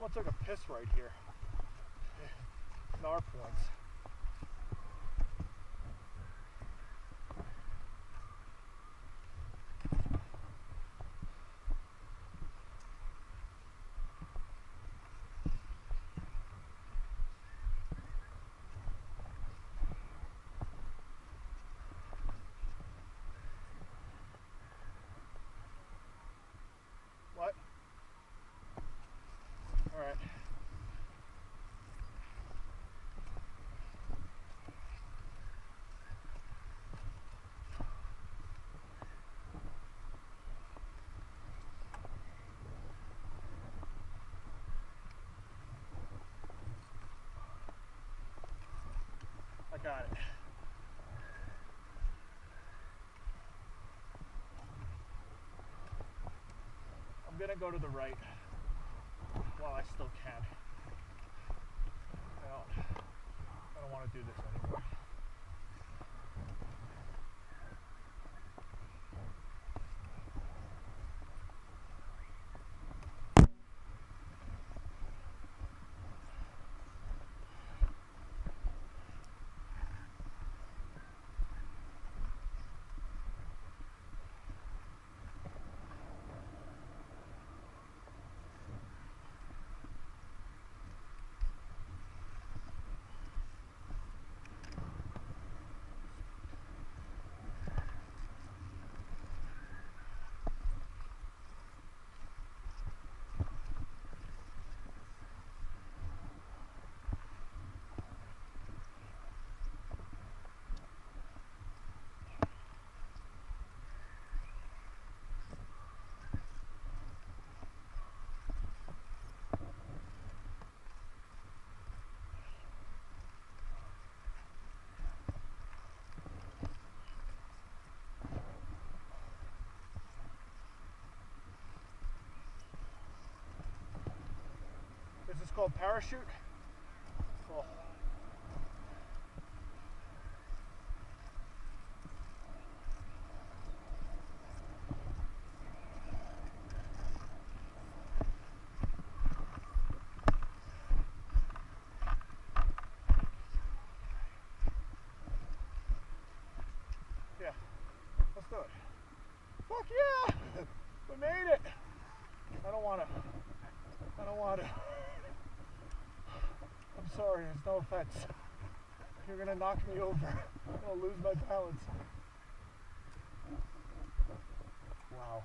Someone took a piss right here. Our points. What? All right. I got it. I'm gonna go to the right while I still can. I don't, I don't want to do this anymore. Called parachute. Cool. Yeah, let's do it. Fuck yeah! We made it! I don't wanna. I don't wanna. Sorry, it's no offense. You're gonna knock me over. I'm gonna lose my balance. Wow.